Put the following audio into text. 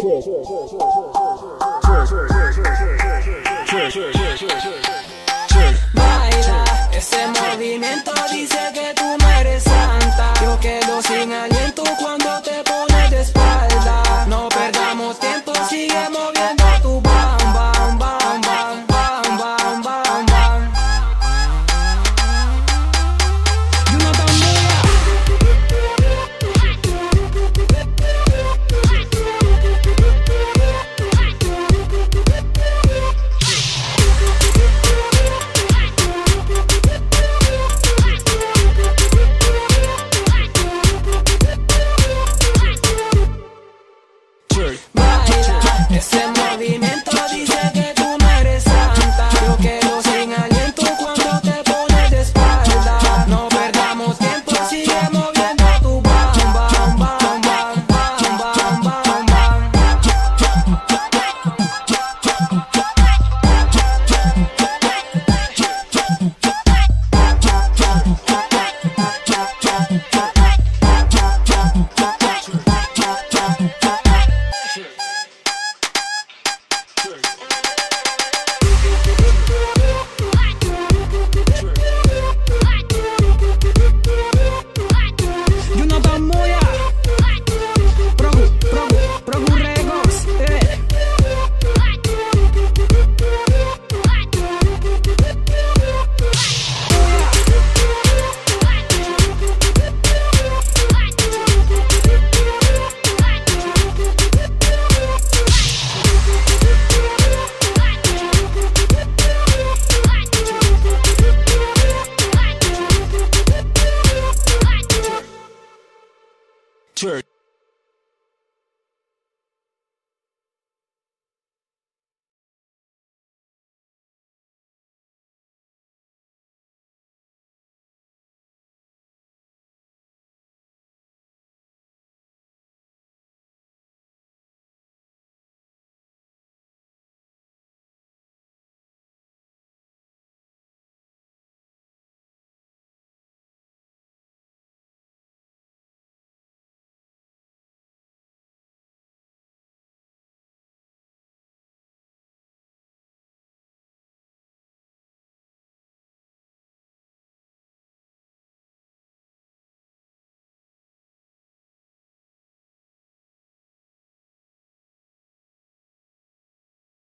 去去去去去去去去去去去去 church.